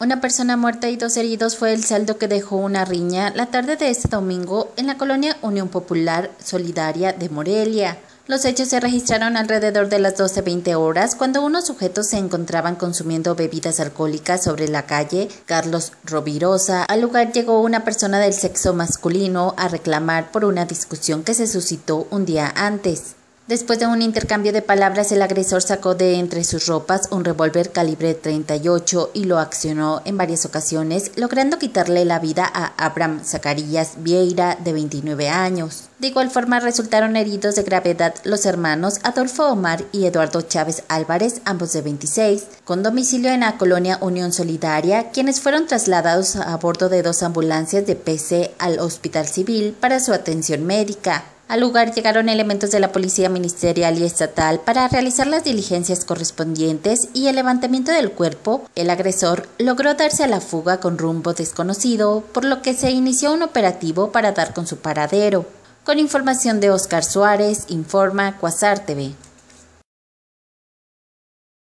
Una persona muerta y dos heridos fue el saldo que dejó una riña la tarde de este domingo en la colonia Unión Popular Solidaria de Morelia. Los hechos se registraron alrededor de las 12.20 horas cuando unos sujetos se encontraban consumiendo bebidas alcohólicas sobre la calle Carlos Rovirosa. Al lugar llegó una persona del sexo masculino a reclamar por una discusión que se suscitó un día antes. Después de un intercambio de palabras, el agresor sacó de entre sus ropas un revólver calibre 38 y lo accionó en varias ocasiones, logrando quitarle la vida a Abraham Zacarías Vieira, de 29 años. De igual forma, resultaron heridos de gravedad los hermanos Adolfo Omar y Eduardo Chávez Álvarez, ambos de 26, con domicilio en la colonia Unión Solidaria, quienes fueron trasladados a bordo de dos ambulancias de PC al Hospital Civil para su atención médica. Al lugar llegaron elementos de la Policía Ministerial y Estatal para realizar las diligencias correspondientes y el levantamiento del cuerpo. El agresor logró darse a la fuga con rumbo desconocido, por lo que se inició un operativo para dar con su paradero. Con información de Oscar Suárez, informa Cuasar TV.